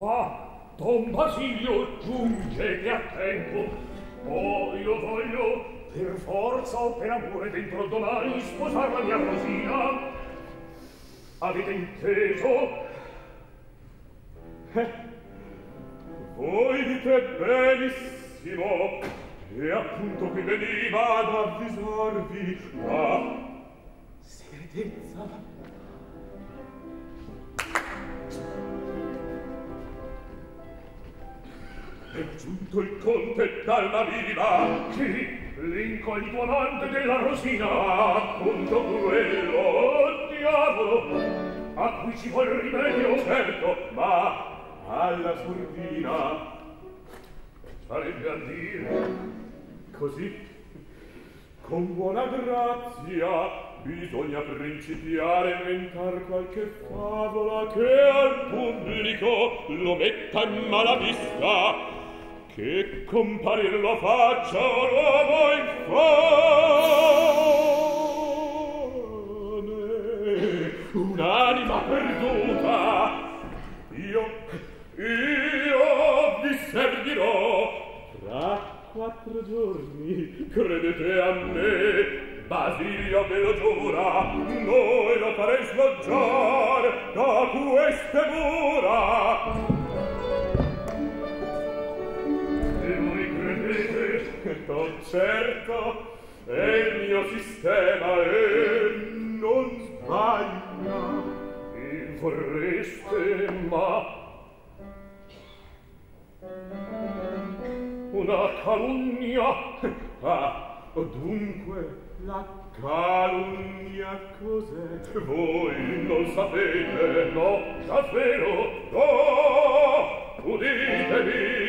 Ah, Don Basilio giunge che a tempo. Oh, io voglio, per forza o per amore, dentro domani sposar la mia Rosina. Avete inteso? Eh, voi dite benissimo, e appunto qui veniva ad avvisarvi la segretezza giunto il conte dalla riva chi? amante della rosina appunto quello diavolo a cui ci vuol rimedio certo ma alla surdina sarebbe a dire così con buona grazia bisogna principiare a inventar qualche favola che al pubblico lo metta in mala vista che comparir lo faccia l'uomo in fane un'anima perduta. Io io vi servirò. Tra quattro giorni credete a me Basilio ve lo giura, noi lo farei sloggiar da queste mura. cerco, cerco, e il mio sistema e non sbaglia. E vorreste, ma... Una calunnia? Ah, dunque, la calunnia cos'è? Voi non sapete, no, davvero, no! Uditemi!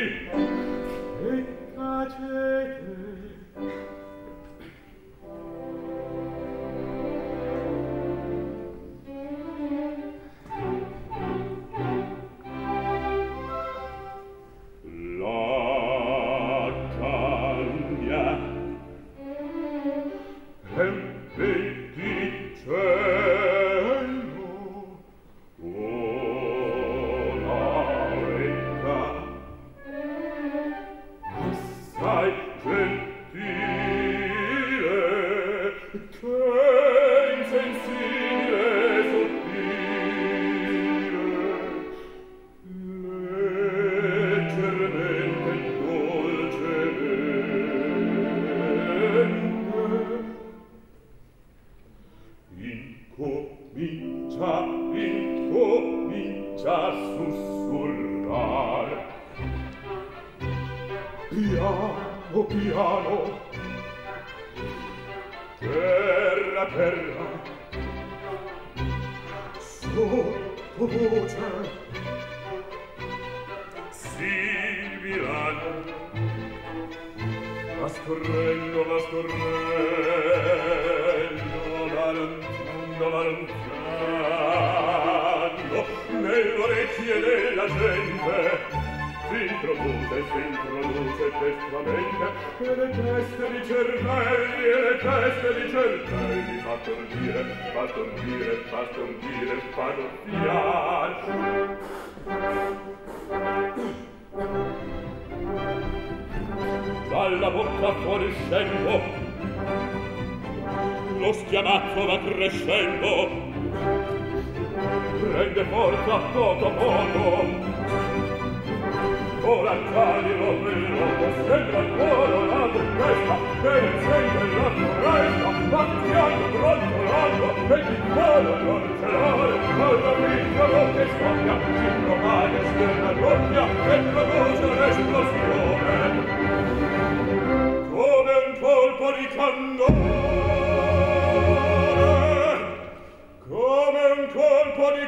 comincia, incomincia a sussurrar. Piano, piano, terra, terra, sotto voce, silbilano, ascorrendo, ascorrendo, la lontana, la lontana, solo nell'orecchie della gente. Filtro mute, filtro luce testamente e le teste di cervelli e le teste di cervelli. Fa tornire, fa tornire, fa tornire, fa doppiare dalla bocca fuori scendo. Lo schiamazzo va crescendo prende forza poco poco ora calilo bello vero sembra il cuore la tempesta che encende la foresta battiando brontolando e di cuore non celare alla piccola che scoppia si propaga scherma doppia e produce un'esplosione come un colpo di cannone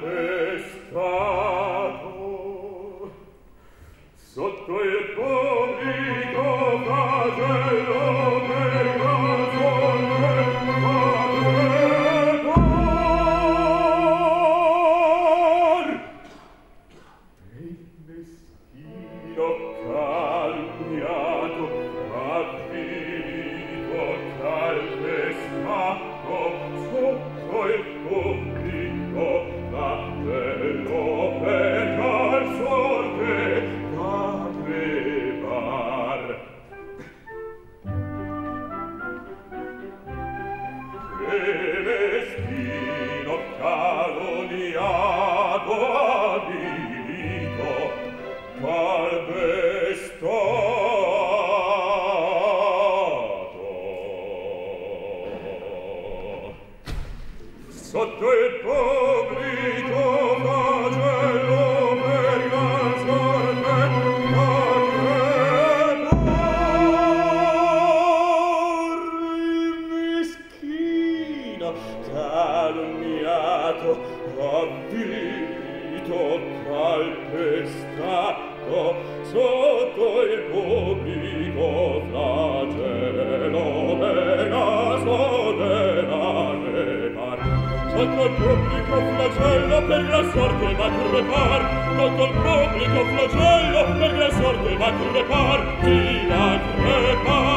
pestato sotto il pubblico casello per Sotto il pubblico Celestino calunniato adivito sotto il tuo pubblico flagello per la sorte va crepar contro il pubblico flagello per la sorte va crepar ti va crepar